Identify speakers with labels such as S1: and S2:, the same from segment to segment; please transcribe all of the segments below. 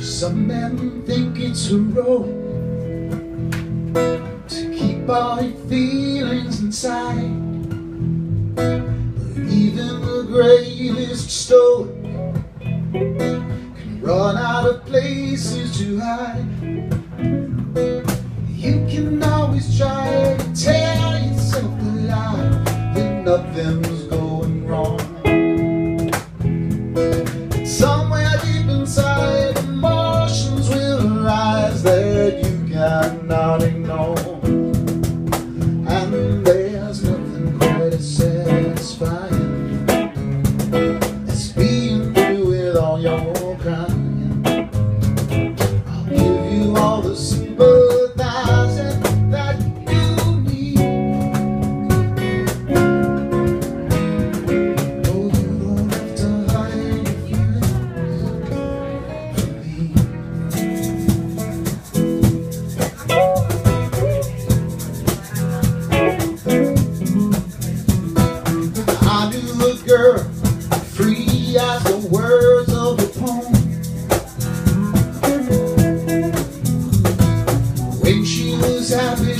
S1: Some men think it's a road to keep all your feelings inside. But even the greatest is. places to hide. You can always try to tell yourself a lie. That nothing's the words of the poem. When she was happy,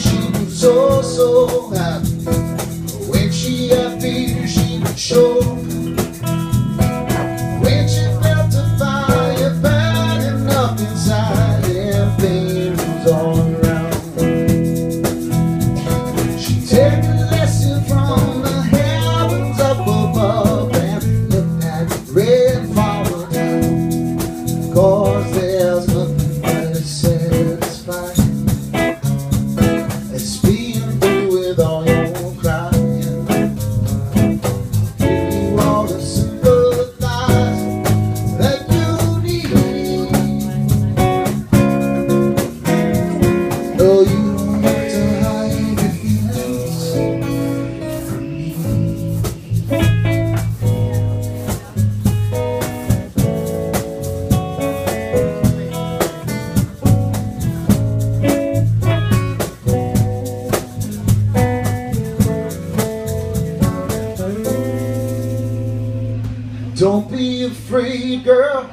S1: Don't be afraid, girl.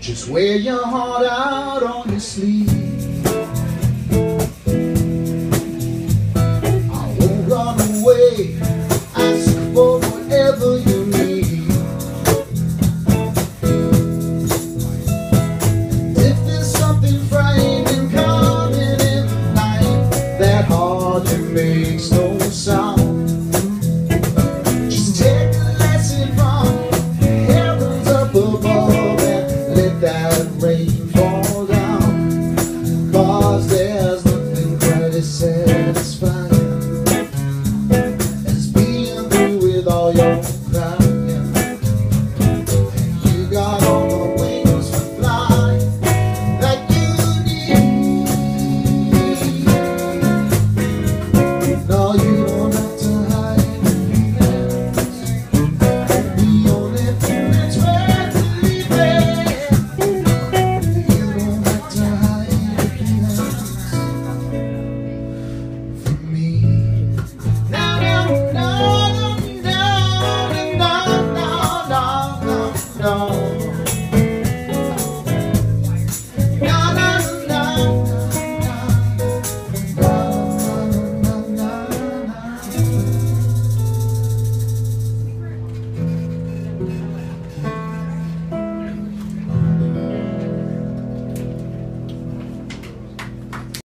S1: Just wear your heart out on your sleeve. I won't run away. Ask for whatever you need. If there's something frightening coming in the night, that heart makes no